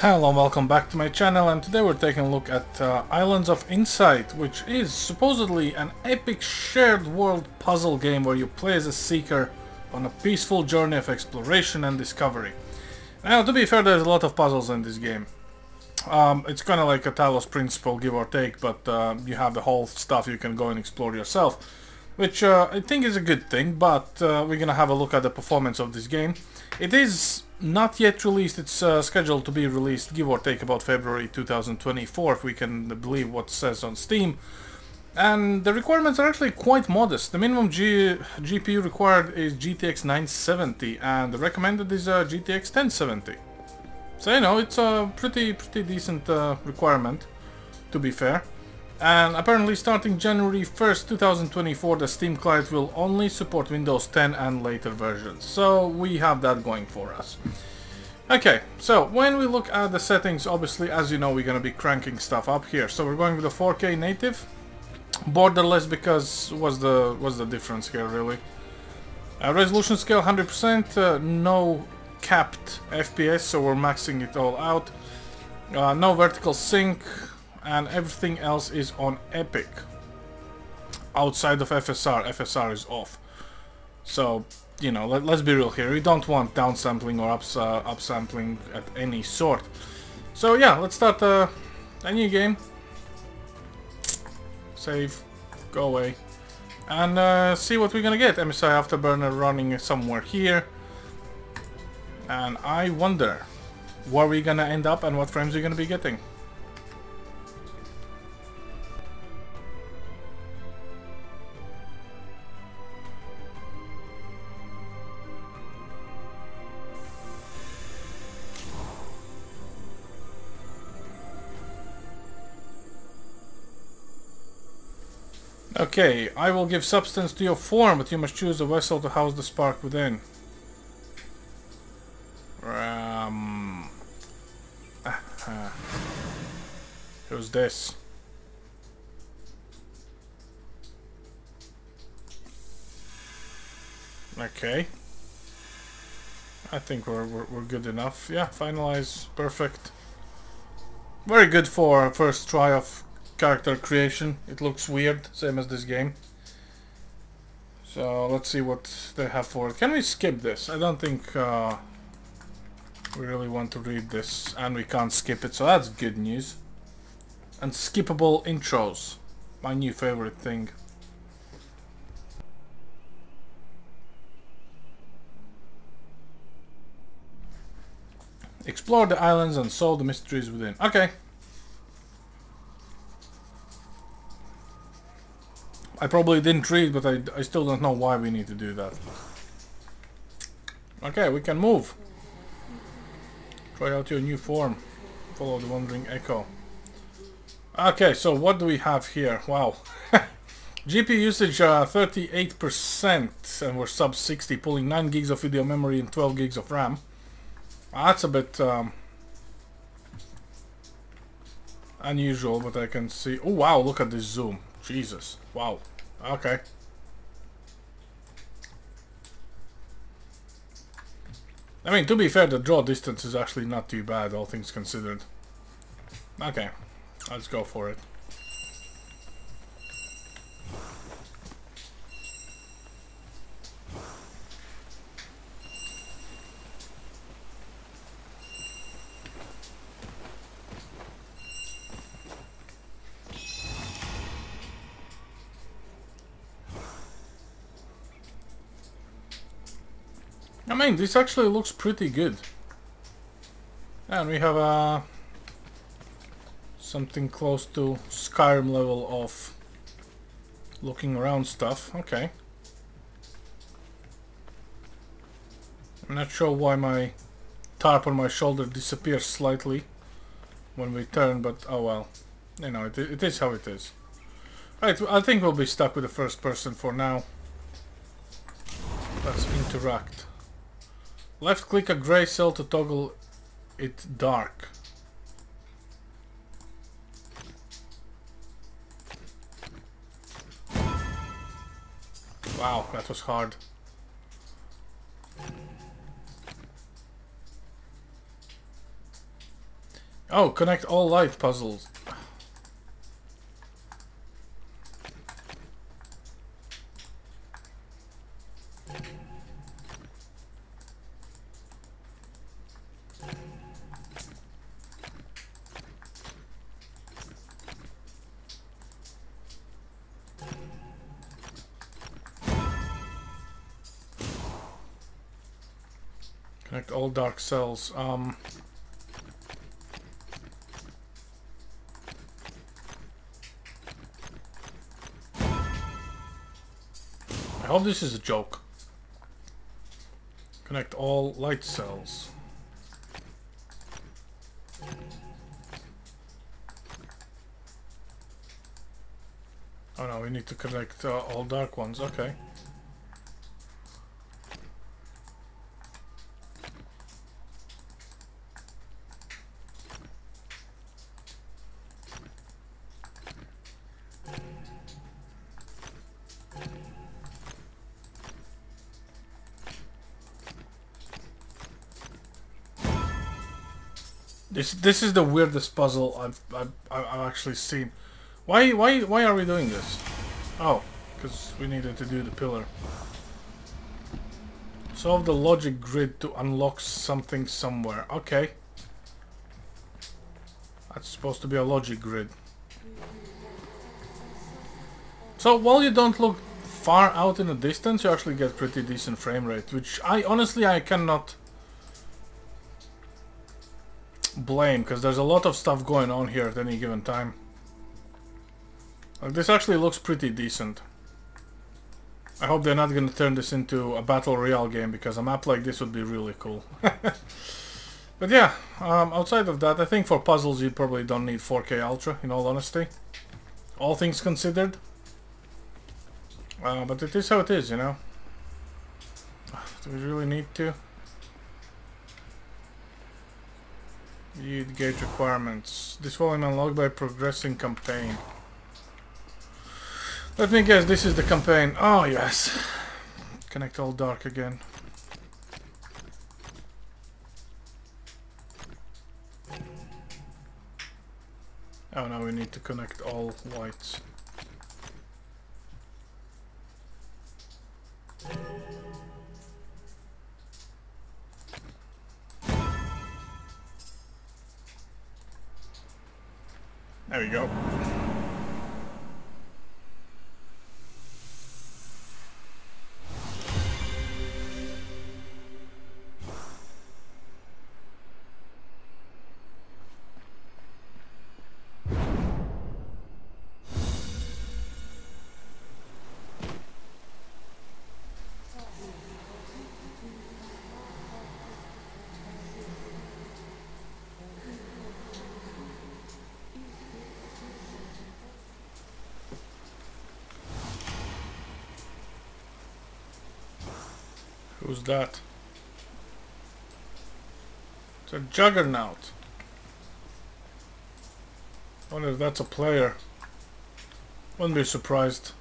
Hello and welcome back to my channel and today we're taking a look at uh, Islands of Insight which is supposedly an epic shared world puzzle game where you play as a seeker on a peaceful journey of exploration and discovery. Now to be fair there's a lot of puzzles in this game. Um, it's kind of like a Talos Principle give or take but uh, you have the whole stuff you can go and explore yourself which uh, I think is a good thing but uh, we're gonna have a look at the performance of this game. It is not yet released. It's uh, scheduled to be released, give or take, about February 2024, if we can believe what says on Steam. And the requirements are actually quite modest. The minimum G GPU required is GTX 970, and the recommended is uh, GTX 1070. So you know, it's a pretty pretty decent uh, requirement, to be fair. And apparently starting January 1st, 2024, the Steam client will only support Windows 10 and later versions. So we have that going for us. Okay, so when we look at the settings, obviously, as you know, we're going to be cranking stuff up here. So we're going with a 4K native. Borderless because was the was the difference here, really. Uh, resolution scale 100%, uh, no capped FPS, so we're maxing it all out. Uh, no vertical sync, and everything else is on Epic. Outside of FSR, FSR is off. So, you know, let, us be real here. We don't want downsampling or ups, uh, upsampling at any sort. So yeah, let's start uh, a new game. Save, go away. And uh, see what we're gonna get. MSI Afterburner running somewhere here. And I wonder where we're gonna end up and what frames we're gonna be getting. Okay, I will give substance to your form, but you must choose a vessel to house the spark within. Um, uh, who's this? Okay. I think we're, we're, we're good enough. Yeah, finalize. Perfect. Very good for first try of character creation. It looks weird, same as this game. So let's see what they have for it. Can we skip this? I don't think uh, we really want to read this and we can't skip it, so that's good news. Unskippable intros. My new favorite thing. Explore the islands and solve the mysteries within. Okay. I probably didn't read, but I, I still don't know why we need to do that. Okay, we can move. Try out your new form. Follow the wandering echo. Okay, so what do we have here? Wow. GPU usage 38% uh, and we're sub 60, pulling 9 gigs of video memory and 12 gigs of RAM. That's a bit um, unusual, but I can see... Oh wow, look at this zoom. Jesus. Wow. Okay. I mean, to be fair, the draw distance is actually not too bad, all things considered. Okay. Let's go for it. Mean, this actually looks pretty good. And we have uh, something close to Skyrim level of looking around stuff. Okay. I'm not sure why my tarp on my shoulder disappears slightly when we turn, but oh well. You know, it, it is how it is. Right, I think we'll be stuck with the first person for now. Let's interact. Left click a gray cell to toggle it dark. Wow, that was hard. Oh, connect all light puzzles. Connect all dark cells. Um, I hope this is a joke. Connect all light cells. Oh no, we need to connect uh, all dark ones, okay. This this is the weirdest puzzle I've I've, I've actually seen. Why why why are we doing this? Oh, because we needed to do the pillar. Solve the logic grid to unlock something somewhere. Okay. That's supposed to be a logic grid. So while you don't look far out in the distance, you actually get pretty decent frame rate, which I honestly I cannot blame because there's a lot of stuff going on here at any given time. Like, this actually looks pretty decent. I hope they're not going to turn this into a battle royale game because a map like this would be really cool. but yeah, um, outside of that, I think for puzzles you probably don't need 4K Ultra, in all honesty. All things considered. Uh, but it is how it is, you know. Do we really need to? Need gauge requirements. This volume unlocked by progressing campaign. Let me guess, this is the campaign. Oh, yes. Connect all dark again. Oh, now we need to connect all whites. There we go. Who's that? It's a juggernaut. I wonder if that's a player. Wouldn't be surprised.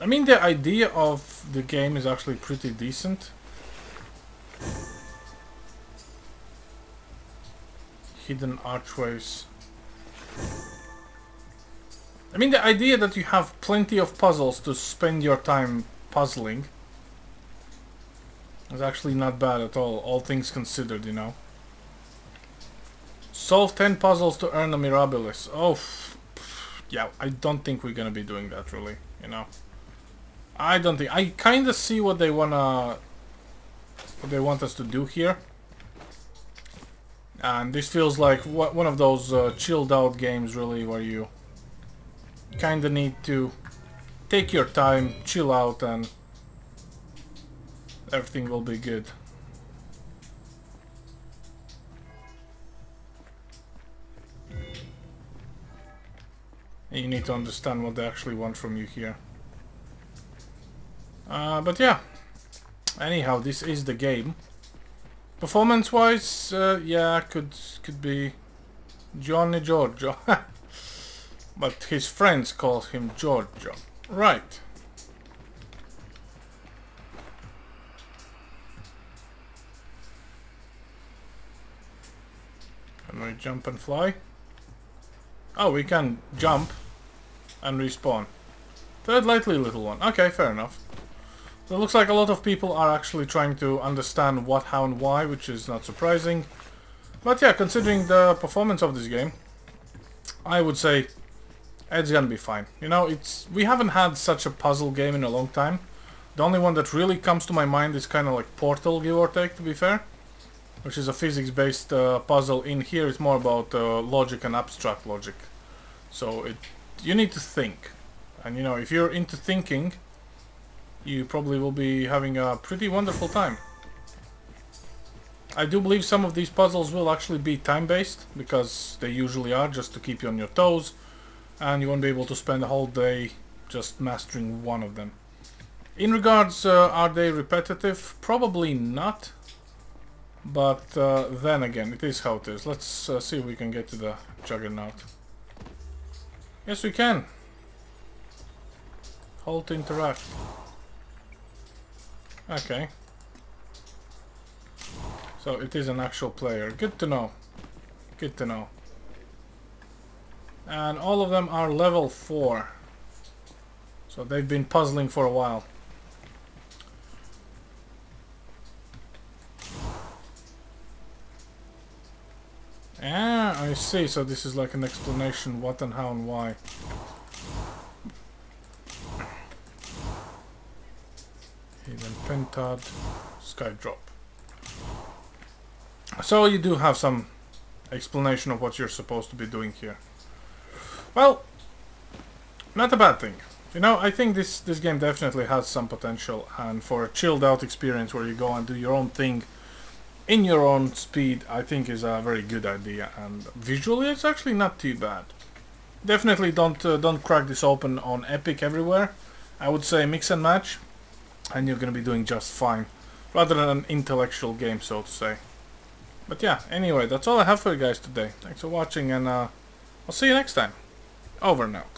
I mean, the idea of the game is actually pretty decent. Hidden archways. I mean, the idea that you have plenty of puzzles to spend your time puzzling it's actually not bad at all, all things considered, you know. Solve 10 puzzles to earn a Mirabilis. Oh, yeah, I don't think we're gonna be doing that, really, you know. I don't think... I kinda see what they wanna... What they want us to do here. And this feels like one of those uh, chilled out games, really, where you kinda need to take your time, chill out, and everything will be good. And you need to understand what they actually want from you here. Uh, but yeah, anyhow, this is the game. Performance-wise, uh, yeah, could could be Johnny Giorgio. but his friends call him Giorgio. Right. Can we jump and fly? Oh, we can jump and respawn. Third lightly little one. Okay, fair enough. So it looks like a lot of people are actually trying to understand what, how and why, which is not surprising. But yeah, considering the performance of this game, I would say it's gonna be fine. You know, it's we haven't had such a puzzle game in a long time. The only one that really comes to my mind is kind of like Portal, give or take, to be fair. Which is a physics-based uh, puzzle. In here it's more about uh, logic and abstract logic. So it, you need to think. And you know, if you're into thinking, you probably will be having a pretty wonderful time. I do believe some of these puzzles will actually be time-based, because they usually are, just to keep you on your toes, and you won't be able to spend a whole day just mastering one of them. In regards, uh, are they repetitive? Probably not, but uh, then again, it is how it is. Let's uh, see if we can get to the Juggernaut. Yes, we can. Hold to interact. Okay. So it is an actual player. Good to know. Good to know. And all of them are level 4. So they've been puzzling for a while. Ah, I see. So this is like an explanation what and how and why. Hidden Pentad, Skydrop. So you do have some explanation of what you're supposed to be doing here. Well, not a bad thing. You know, I think this, this game definitely has some potential and for a chilled out experience where you go and do your own thing in your own speed, I think is a very good idea and visually it's actually not too bad. Definitely don't uh, don't crack this open on Epic everywhere. I would say mix and match and you're gonna be doing just fine rather than an intellectual game so to say. But yeah, anyway, that's all I have for you guys today. Thanks for watching and uh, I'll see you next time. Over out.